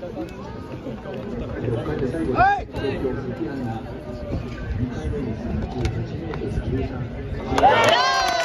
はい、